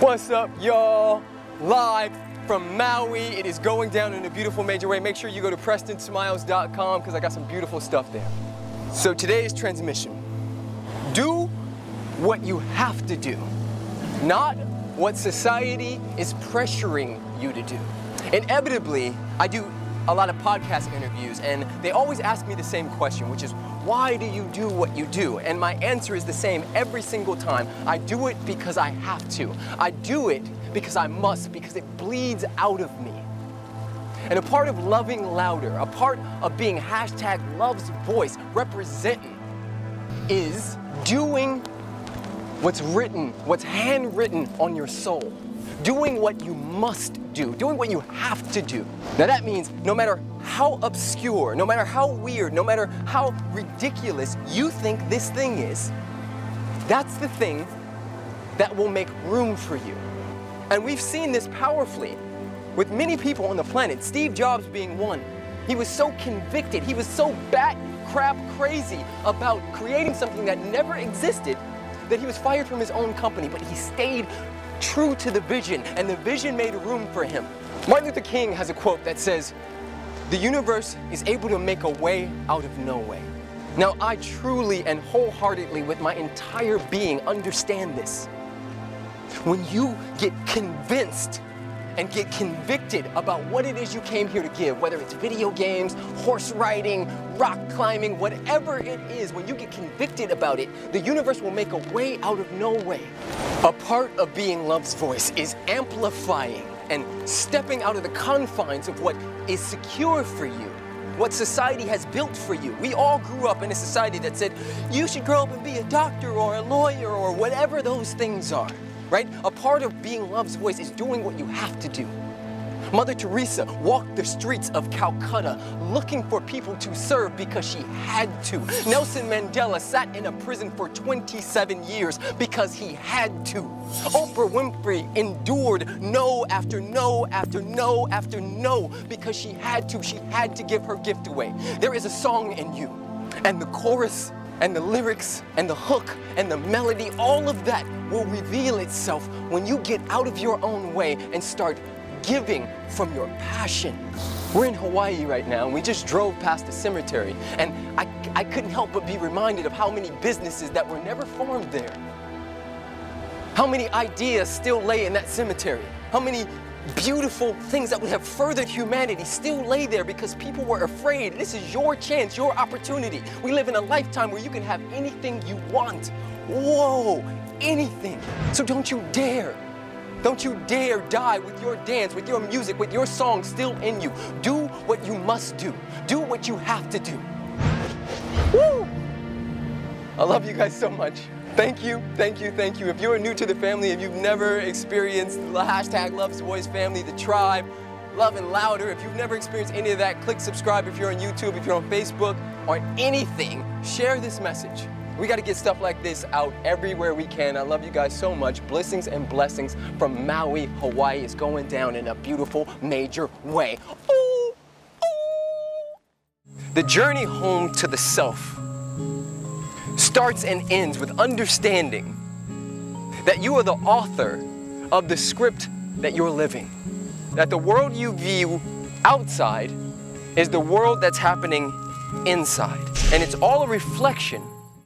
What's up, y'all? Live from Maui. It is going down in a beautiful major way. Make sure you go to prestonsmiles.com because I got some beautiful stuff there. So today's transmission. Do what you have to do, not what society is pressuring you to do. Inevitably, I do a lot of podcast interviews and they always ask me the same question, which is why do you do what you do? And my answer is the same every single time. I do it because I have to. I do it because I must, because it bleeds out of me. And a part of loving louder, a part of being hashtag love's voice, representing, is doing what's written, what's handwritten on your soul. Doing what you must do, doing what you have to do. Now that means no matter how obscure, no matter how weird, no matter how ridiculous you think this thing is, that's the thing that will make room for you. And we've seen this powerfully with many people on the planet, Steve Jobs being one. He was so convicted, he was so bat crap crazy about creating something that never existed that he was fired from his own company, but he stayed true to the vision, and the vision made room for him. Martin Luther King has a quote that says, The universe is able to make a way out of no way. Now, I truly and wholeheartedly, with my entire being, understand this. When you get convinced and get convicted about what it is you came here to give, whether it's video games, horse riding, rock climbing, whatever it is, when you get convicted about it, the universe will make a way out of no way. A part of being love's voice is amplifying and stepping out of the confines of what is secure for you. What society has built for you. We all grew up in a society that said, you should grow up and be a doctor or a lawyer or whatever those things are right? A part of being love's voice is doing what you have to do. Mother Teresa walked the streets of Calcutta looking for people to serve because she had to. Nelson Mandela sat in a prison for 27 years because he had to. Oprah Winfrey endured no after no after no after no because she had to. She had to give her gift away. There is a song in you, and the chorus and the lyrics and the hook and the melody, all of that will reveal itself when you get out of your own way and start giving from your passion. We're in Hawaii right now, and we just drove past the cemetery, and I, I couldn't help but be reminded of how many businesses that were never formed there. How many ideas still lay in that cemetery? How many beautiful things that would have furthered humanity still lay there because people were afraid. This is your chance, your opportunity. We live in a lifetime where you can have anything you want. Whoa, anything. So don't you dare. Don't you dare die with your dance, with your music, with your song still in you. Do what you must do. Do what you have to do. Woo! I love you guys so much. Thank you, thank you, thank you. If you're new to the family, if you've never experienced the hashtag Love's Voice family, the tribe, Love and Louder, if you've never experienced any of that, click subscribe if you're on YouTube, if you're on Facebook, or anything, share this message. We got to get stuff like this out everywhere we can. I love you guys so much. Blessings and blessings from Maui, Hawaii is going down in a beautiful, major way. Ooh, ooh. The journey home to the self starts and ends with understanding that you are the author of the script that you're living. That the world you view outside is the world that's happening inside. And it's all a reflection